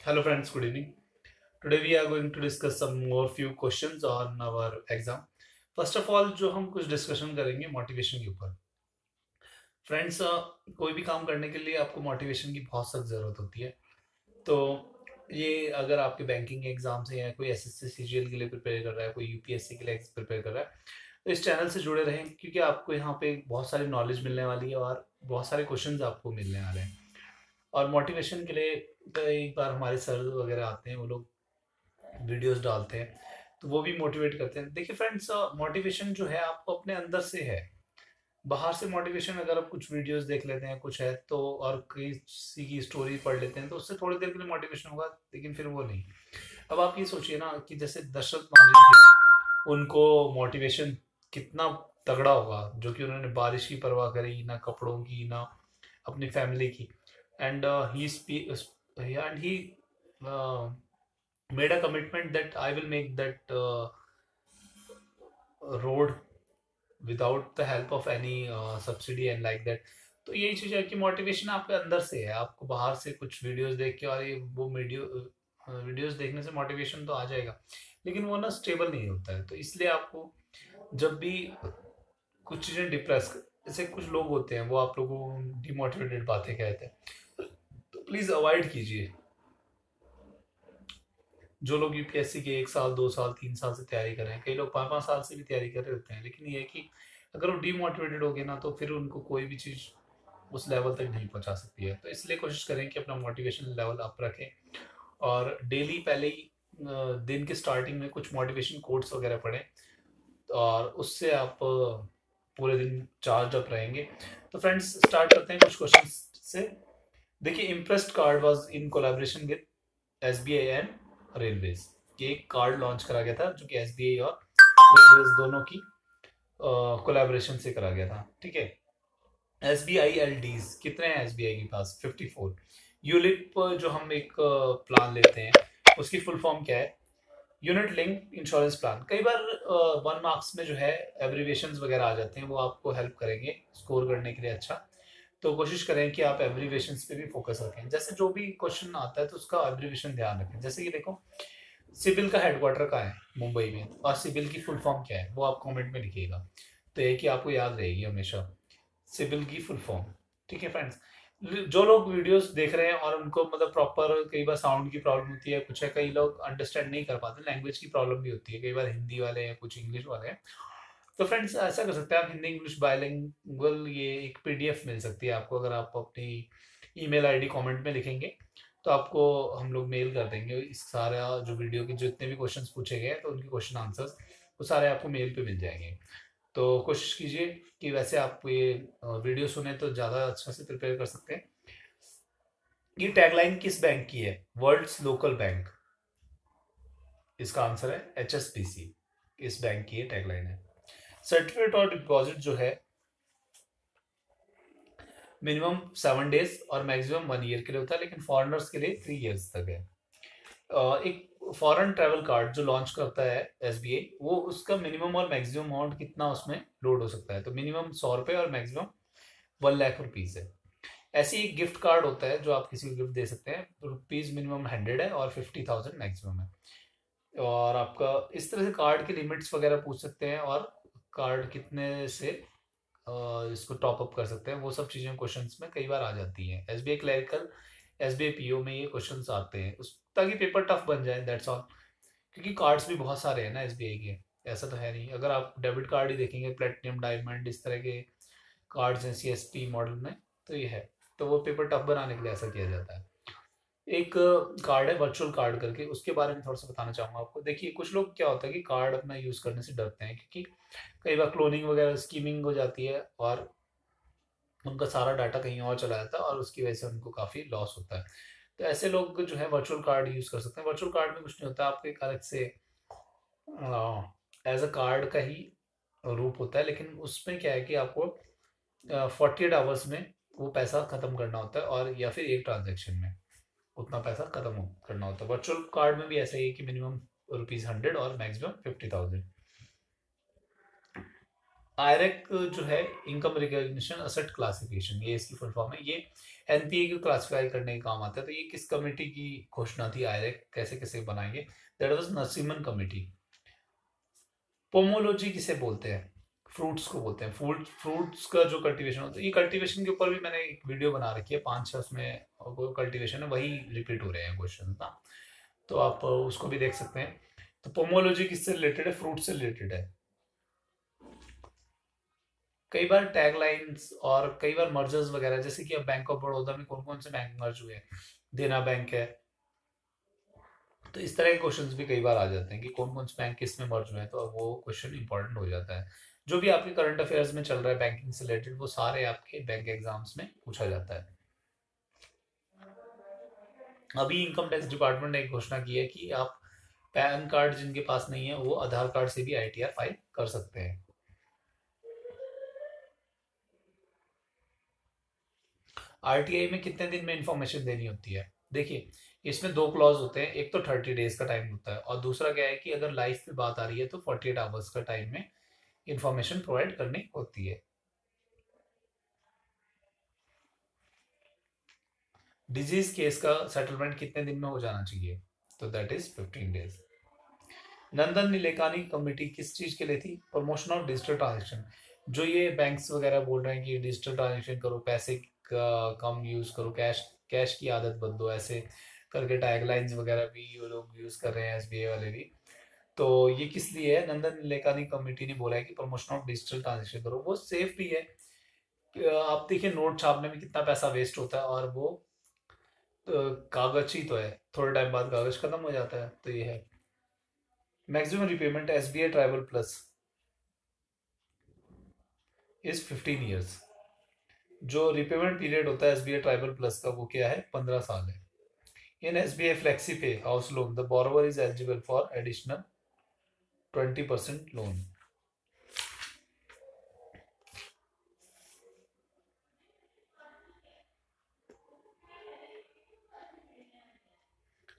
Hello friends, good evening. Today we are going to discuss some more few questions on our exam. First of all जो हम कुछ discussion करेंगे motivation के ऊपर friends कोई भी काम करने के लिए आपको मोटिवेशन की बहुत सख्त ज़रूरत होती है तो ये अगर आपके बैंकिंग एग्ज़ाम से या कोई एस एस सी सी के लिए प्रिपेयर कर रहा है कोई यूपीएससी के लिए प्रिपेयर कर रहा है तो इस चैनल से जुड़े रहें क्योंकि आपको यहाँ पे बहुत सारी नॉलेज मिलने वाली है और बहुत सारे क्वेश्चंस आपको मिलने वाले हैं और मोटिवेशन के लिए कई बार हमारे सर वगैरह आते हैं, वो लोग वीडियोस डालते हैं तो वो भी मोटिवेट करते हैं। देखिए फ्रेंड्स मोटिवेशन जो है आपको अपने अंदर से है। बाहर से मोटिवेशन अगर आप कुछ वीडियोस देख लेते हैं, कुछ है तो और किसी की स्टोरी पढ़ लेते हैं तो उससे थोड़ी देर के लिए मोटिवेशन होगा, लेकिन फिर वो नहीं। अब आप ये सोचिए ना कि जैसे दशरथ मान थे, उनको मोटिवेशन कितना तगड़ा होगा, जो कि उन्होंने बारिश की परवाह करी, ना कपड़ों की, ना अपनी फैमिली की। And he and he made a commitment that I will make that uh, road without the help of any uh, subsidy and like that. तो यही चीज़ है कि मोटिवेशन आपके अंदर से है। आपको बाहर से कुछ वीडियोस देख के और ये वो वीडियो वीडियोस देखने से मोटिवेशन तो आ जाएगा। लेकिन वो ना स्टेबल नहीं होता है। तो इसलिए आपको जब भी कुछ चीज़ें डिप्रेस जैसे कुछ लोग होते हैं वो आप लोगों को डिमोटिवेटेड बातें कहते हैं। प्लीज़ अवॉइड कीजिए। जो लोग यूपीएससी के एक साल, दो साल, तीन साल से तैयारी कर रहे हैं, कई लोग पाँच पाँच साल से भी तैयारी कर रहे होते हैं, लेकिन ये है कि अगर वो डीमोटिवेटेड हो गए ना तो फिर उनको कोई भी चीज़ उस लेवल तक नहीं पहुँचा सकती है। तो इसलिए कोशिश करें कि अपना मोटिवेशन लेवल अप रखें और डेली पहले ही दिन के स्टार्टिंग में कुछ मोटिवेशन कोड्स वगैरह पढ़ें और उससे आप पूरे दिन चार्ज अप रहेंगे। तो फ्रेंड्स स्टार्ट करते हैं कुछ क्वेश्चन से। देखिए impressed card was in collaboration with S B I and railways ये एक कार्ड लॉन्च करा गया था, जो कि एस बी आई और रेलवेज दोनों की कोलेबोरेशन से करा गया था। ठीक है? S B I L Ds कितने हैं एस बी आई के पास? फिफ्टी फोर यूलिप जो हम एक प्लान लेते हैं, उसकी फुल फॉर्म क्या है? यूनिट लिंक इंश्योरेंस प्लान कई बार वन मार्क्स में जो है एब्रीवेशन वगैरह आ जाते हैं, वो आपको हेल्प करेंगे स्कोर करने के लिए अच्छा। तो कोशिश करें कि आप एब्रीवेशन पे भी फोकस रखें। जैसे जो भी क्वेश्चन आता है तो उसका एब्रीवेशन ध्यान रखें। जैसे कि देखो सिविल का हेडक्वार्टर कहाँ है? मुंबई में। और सिविल की फुल फॉर्म क्या है? वो आप कमेंट में लिखिएगा। तो ये कि आपको याद रहेगी हमेशा। सिविल की फुल फॉर्म ठीक है फ्रेंड्स जो लोग वीडियोस देख रहे हैं और उनको मतलब प्रॉपर कई बार साउंड की प्रॉब्लम होती है, कुछ है, कई लोग अंडरस्टैंड नहीं कर पाते। लैंग्वेज की प्रॉब्लम भी होती है। कई बार हिंदी वाले हैं, कुछ इंग्लिश वाले हैं। तो फ्रेंड्स ऐसा कर सकते हैं आप हिंदी, इंग्लिश बायलिंगुअल ये एक पीडीएफ मिल सकती है आपको, अगर आप अपनी ईमेल आईडी कमेंट में लिखेंगे तो आपको हम लोग मेल कर देंगे इस सारा जो वीडियो के, जितने भी क्वेश्चन पूछे गए तो उनके क्वेश्चन आंसर्स वो सारे आपको मेल पे मिल जाएँगे। तो कोशिश कीजिए कि वैसे आप ये वीडियो सुने तो ज़्यादा अच्छा से प्रिपेयर कर सकते हैं। ये टैगलाइन किस बैंक की है? वर्ल्ड्स लोकल बैंक इसका आंसर है एच इस बैंक की ये टैगलाइन है। सर्टिफिकेट और डिपॉजिट जो है, मिनिमम सेवन डेज़ और मैक्सिमम वन ईयर के लिए होता है, लेकिन फॉरेनर्स के लिए थ्री इयर्स तक है। एक फॉरेन ट्रेवल कार्ड जो लॉन्च करता है एस वो उसका मिनिमम और मैक्सिमम अमाउंट कितना उसमें लोड हो सकता है? तो मिनिमम सौ रुपये और मैक्सिमम वन लाख रुपीज़ है। ऐसे एक गिफ्ट कार्ड होता है जो आप किसी को गिफ्ट दे सकते हैं रुपीज़ मिनिमम हंड्रेड है और फिफ्टी थाउज़ेंड मैक्सिमम है। और आपका इस तरह से कार्ड की लिमिट्स वगैरह पूछ सकते हैं और कार्ड कितने से इसको टॉप अप कर सकते हैं, वो सब चीज़ें क्वेश्चंस में कई बार आ जाती हैं। S B I clerical S B I P O में ये क्वेश्चन आते हैं। उस, ताकि पेपर टफ बन जाए दैट्स ऑल क्योंकि कार्ड्स भी बहुत सारे हैं ना एस बी आई के, ऐसा तो है नहीं। अगर आप डेबिट कार्ड ही देखेंगे प्लेटिनियम डायमंड इस तरह के कार्ड्स हैं सी एस पी मॉडल में तो ये है। तो वो पेपर टफ बनाने के लिए ऐसा किया जाता है। एक कार्ड है वर्चुअल कार्ड करके, उसके बारे में थोड़ा सा बताना चाहूँगा आपको। देखिए, कुछ लोग क्या होता है कि कार्ड अपना यूज़ करने से डरते हैं, क्योंकि कई बार क्लोनिंग वगैरह स्कीमिंग हो जाती है और उनका सारा डाटा कहीं और चला जाता है और उसकी वजह से उनको काफ़ी लॉस होता है। तो ऐसे लोग जो है वर्चुअल कार्ड यूज़ कर सकते हैं। वर्चुअल कार्ड में कुछ नहीं होता, आपको एक अलग से एज अ कार्ड का ही रूप होता है, लेकिन उसमें क्या है कि आपको फोर्टी एट आवर्स में वो पैसा ख़त्म करना होता है और या फिर एक ट्रांजेक्शन में। उतना पैसा खत्म करना होता है। वर्चुअल कार्ड में भी ऐसा ही है कि मिनिमम रुपीज़ हंड्रेड और मैक्सिमम फिफ्टी थाउज़ेंड आयरेक जो है इनकम रिकॉग्निशन असेट क्लासिफिकेशन ये इसकी फुल फॉर्म है। ये एनपीए को क्लासिफाई करने के काम आता है। तो ये किस कमेटी की घोषणा थी आयरेक कैसे कैसे बनाएँगे? That was Narasimham committee pomology किसे बोलते हैं? फ्रूट्स को बोलते हैं। फ्रूट फ्रूट्स का जो कल्टीवेशन होता है, ये कल्टीवेशन के ऊपर भी मैंने एक वीडियो बना रखी है, पाँच छह उसमें कल्टीवेशन है, वही रिपीट हो रहे हैं क्वेश्चन ना। तो आप उसको भी देख सकते हैं। तो पोमोलॉजी किससे रिलेटेड है? फ्रूट से रिलेटेड है। कई बार टैग लाइन्स और कई बार मर्जर्स वगैरह, जैसे कि अब बैंक ऑफ़ बड़ौदा में कौन कौन से बैंक मर्ज हुए हैं? देना बैंक है। तो इस तरह के क्वेश्चंस भी कई बार आ जाते हैं कि कौन कौन से बैंक किसमें मर्ज हुए हैं तो वो क्वेश्चन इंपॉर्टेंट हो जाता है। जो भी आपके करंट अफेयर्स में चल रहा है बैंकिंग से रिलेटेड वो सारे आपके बैंक एग्ज़ाम्स में पूछा जाता है। अभी इनकम टैक्स डिपार्टमेंट ने घोषणा की है कि आप पैन कार्ड जिनके पास नहीं है, वो आधार कार्ड से भी आईटीआर फ़ाइल कर सकते हैं। आरटीआई में कितने दिन में इंफॉर्मेशन देनी होती है? देखिए, इसमें दो क्लॉज होते हैं। एक तो थर्टी डेज़ का टाइम होता है और दूसरा क्या है कि अगर लाइफ पे बात आ रही है तो फोर्टी एट आवर्स का टाइम में इंफॉर्मेशन प्रोवाइड करनी होती है। डिज़ीज़ केस का सेटलमेंट कितने दिन में हो जाना चाहिए? तो that is fifteen days Nandan Nilekani committee किस चीज़ के लिए थी? प्रमोशन ऑफ़ डिजिटल ट्रांजेक्शन जो ये बैंक्स वगैरह बोल रहे हैं कि डिजिटल ट्रांजेक्शन करो, पैसे का कम यूज़ करो कैश कैश की आदत बदलो ऐसे करके टैगलाइंस वगैरह भी वो लोग यूज़ कर रहे हैं एसबीआई वाले भी। तो ये किस लिए है? नंदन लेकानी कमेटी ने बोला है कि प्रमोशन ऑफ़ डिजिटल ट्रांजेक्शन करो। वो सेफ़ भी है आप देखिए नोट छापने में कितना पैसा वेस्ट होता है और वो तो कागज़ ही तो है। थोड़े टाइम बाद कागज़ खत्म हो जाता है तो ये है। Maximum repayment S B I tribal plus is fifteen years जो रिपेमेंट पीरियड होता है S B I tribal plus का, वो क्या है? पंद्रह साल है। In S B I flexi pay house loan the borrower is eligible for additional twenty percent loan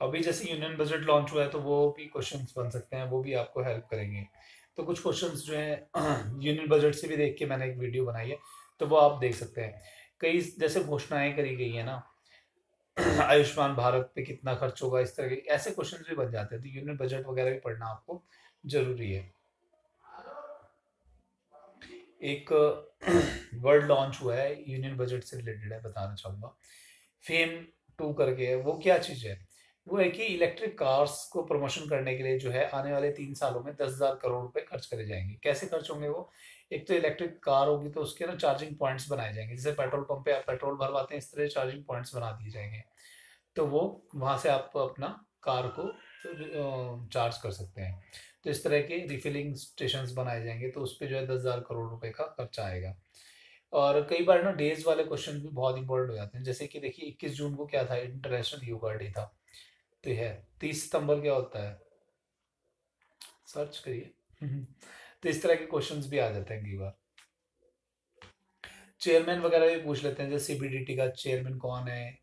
अभी जैसे यूनियन बजट लॉन्च हुआ है तो वो भी क्वेश्चंस बन सकते हैं, वो भी आपको हेल्प करेंगे। तो कुछ क्वेश्चंस जो है यूनियन बजट से भी देख के मैंने एक वीडियो बनाई है तो वो आप देख सकते हैं। कई जैसे घोषणाएँ करी गई है ना, आयुष्मान भारत पे कितना खर्च होगा, इस तरह के ऐसे क्वेश्चन भी बन जाते हैं तो यूनियन बजट वगैरह भी पढ़ना आपको। ज़रूरी है। एक वर्ड लॉन्च हुआ है, यूनियन बजट से रिलेटेड है, बताना चाहूँगा। फेम टू करके है, वो क्या चीज़ है? वो है कि इलेक्ट्रिक कार्स को प्रमोशन करने के लिए जो है, आने वाले तीन सालों में दस हज़ार करोड़ रुपए खर्च करे जाएँगे। कैसे खर्च होंगे वो? एक तो इलेक्ट्रिक कार होगी तो उसके ना चार्जिंग पॉइंट्स बनाए जाएँगे। जैसे पेट्रोल पंप पे आप पेट्रोल भरवाते हैं, इस तरह चार्जिंग पॉइंट्स बना दिए जाएँगे। तो वो, वहाँ से आप अपना कार को चार्ज कर सकते हैं। तो इस तरह के रिफिलिंग स्टेशन बनाए जाएँगे तो उस पर जो है दस हज़ार करोड़ रुपए का खर्चा आएगा। और कई बार ना डेज़ वाले क्वेश्चन भी बहुत इंपॉर्टेंट हो जाते हैं। जैसे कि देखिए, इक्कीस जून को क्या था? इंटरनेशनल योगा डे था। तो है, तीस सितंबर क्या होता है? सर्च करिए। तो इस तरह के क्वेश्चंस भी आ जाते हैं कई बार। चेयरमैन वगैरह भी पूछ लेते हैं, जैसे सीबीडीटी का चेयरमैन कौन है?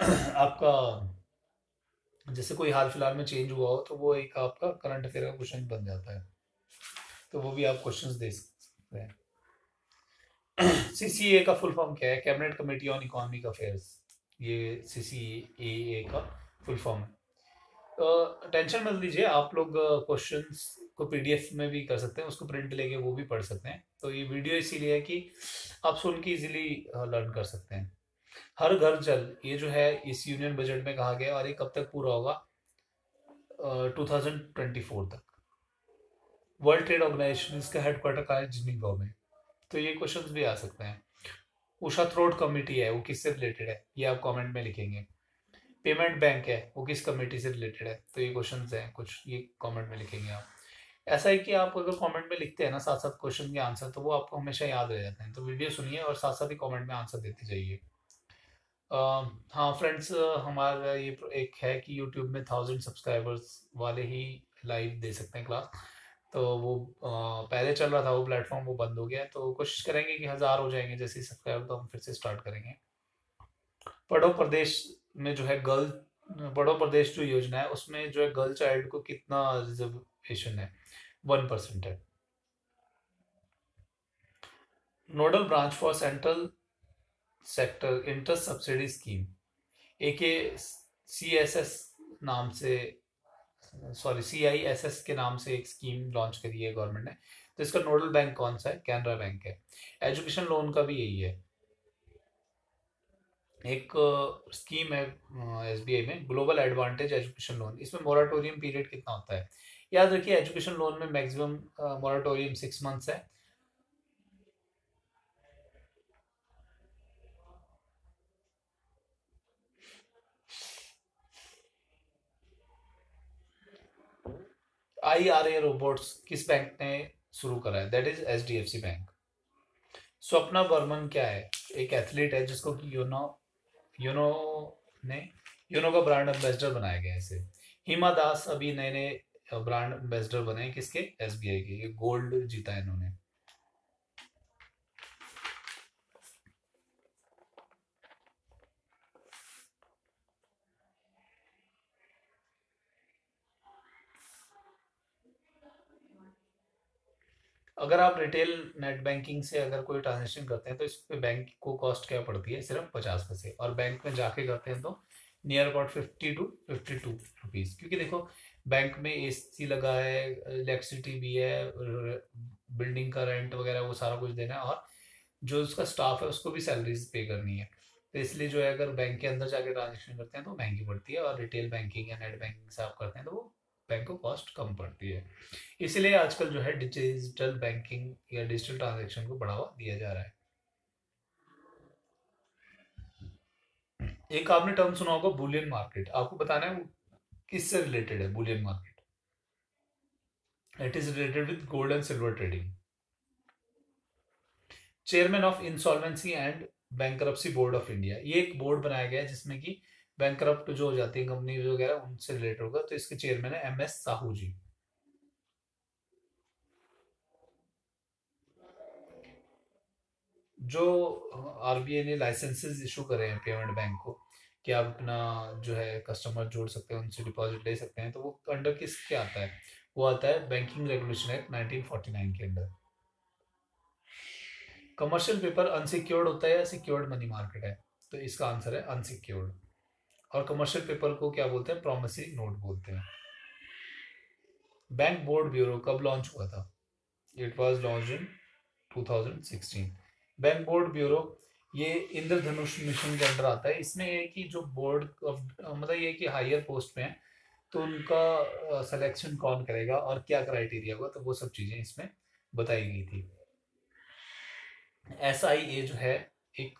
आपका जैसे कोई हाल फ़िलहाल में चेंज हुआ हो तो वो एक आपका करंट अफेयर का क्वेश्चन बन जाता है। तो वो भी आप क्वेश्चन दे सकते हैं। सीसीए का फुल फॉर्म क्या है? Cabinet committee on economic affairs ये सीसीए का फुल फॉर्म है। तो टेंशन मत लीजिए, आप लोग क्वेश्चंस को पीडीएफ में भी कर सकते हैं, उसको प्रिंट लेके वो भी पढ़ सकते हैं। तो ये वीडियो इसीलिए है कि आप सुन के इजीली लर्न कर सकते हैं। हर घर जल ये जो है, इस यूनियन बजट में कहा गया और ये कब तक पूरा होगा? टू थाउज़ेंड ट्वेंटी फोर तक। वर्ल्ड ट्रेड ऑर्गेनाइजेशन इसका हेडक्वार्टर कहा है? जिनीवा में। तो ये क्वेश्चंस भी आ सकते हैं। उषा थ्रोट कमेटी है, वो किससे रिलेटेड है? ये आप कमेंट में लिखेंगे। पेमेंट बैंक है, वो किस कमेटी से रिलेटेड है? तो ये क्वेश्चन हैं, कुछ ये कमेंट में लिखेंगे आप। ऐसा है कि आप अगर कमेंट में लिखते हैं ना साथ साथ क्वेश्चन के आंसर तो वो आपको हमेशा याद रह जाते हैं। तो वीडियो सुनिए और साथ साथ ही कमेंट में आंसर देते जाइए। हाँ फ्रेंड्स हमारा ये एक है कि यूट्यूब में थाउज़ेंड सब्सक्राइबर्स वाले ही लाइव दे सकते हैं क्लास तो वो आ, पहले चल रहा था वो प्लेटफॉर्म वो बंद हो गया तो कोशिश करेंगे कि हज़ार हो जाएँगे जैसे ही सब्सक्राइबर तो हम फिर से स्टार्ट करेंगे। पढ़ो प्रदेश में जो है गर्ल पढ़ो प्रदेश जो योजना है उसमें जो है गर्ल चाइल्ड को कितना रिजर्वेशन है? वन परसेंट है। Nodal branch for central sector interest subsidy scheme A K C S S नाम से sorry C I S S के नाम से एक स्कीम लॉन्च करी है गवर्नमेंट ने। तो इसका नोडल बैंक कौन सा है? कैनरा बैंक है। एजुकेशन लोन का भी यही है। एक स्कीम है एसबीआई में ग्लोबल एडवांटेज एजुकेशन लोन इसमें मोराटोरियम पीरियड कितना होता है? याद रखिए एजुकेशन लोन में मैक्सिमम मोराटोरियम सिक्स मंथ्स है। आई आर ए रोबोट्स किस बैंक ने शुरू करा है? That is H D F C bank. Swapna Barman क्या है? एक एथलीट है जिसको कि यूनो यूनो ने, यूनो का ब्रांड एम्बेसडर बनाया गया है इसे। हिमा दास अभी नए नए ब्रांड एम्बेसडर बने किसके? एस बी आई के। ये गोल्ड जीता है इन्होंने। अगर आप रिटेल नेट बैंकिंग से अगर कोई ट्रांजेक्शन करते हैं तो इस पे बैंक को कॉस्ट क्या पड़ती है? सिर्फ़ पचास पैसे। और बैंक में जाके करते हैं तो near about fifty two fifty two rupees क्योंकि देखो बैंक में ए सी लगा है इलेक्ट्रिसिटी भी है बिल्डिंग का रेंट वगैरह वो सारा कुछ देना है और जो उसका स्टाफ है, उसको भी सैलरीज पे करनी है। तो इसलिए जो है, अगर बैंक के अंदर जाके ट्रांजेक्शन करते हैं तो महँगी पड़ती है और रिटेल बैंकिंग या नेट बैंकिंग से आप करते हैं तो वो बैंक को कॉस्ट कम पड़ती है। इसलिए आजकल जो है डिजिटल बैंकिंग या डिजिटल ट्रांजेक्शन को बढ़ावा दिया जा रहा है। एक आपने टर्म सुना होगा बुलियन मार्केट आपको बताना है किससे रिलेटेड है bullion market it is related with gold and silver trading chairman of insolvency and bank board of India ये एक बोर्ड बनाया गया है जिसमें कि बैंक जो हो जाती है कंपनी वगैरह, उनसे रिलेटेड होगा। तो इसके चेयरमैन है एम एस साहू जी। जो आरबीआई ने लाइसेंसेस इशू करे हैं पेमेंट बैंक को, कि आप अपना जो है कस्टमर जोड़ सकते हैं, उनसे डिपॉजिट ले सकते हैं तो वो अंडर किस के आता है? वो आता है बैंकिंग रेगुलेशन एक्ट 1949 के अंडर कमर्शियल पेपर अनसिक्योर्ड होता है या सिक्योर्ड मनी मार्केट है? तो इसका आंसर है अनसिक्योर्ड और कमर्शियल पेपर को क्या बोलते हैं? प्रोमिसरी नोट बोलते हैं। बैंक बोर्ड ब्यूरो कब लॉन्च हुआ था? It was launch in 2016 bank board bureau ये इंद्रधनुष मिशन के अंडर आता है। इसमें ये कि जो बोर्ड मतलब ये कि हायर पोस्ट में है तो उनका सिलेक्शन कौन करेगा और क्या क्राइटेरिया होगा तो वो सब चीज़ें इसमें बताई गई थी। एस आई ए जो है, एक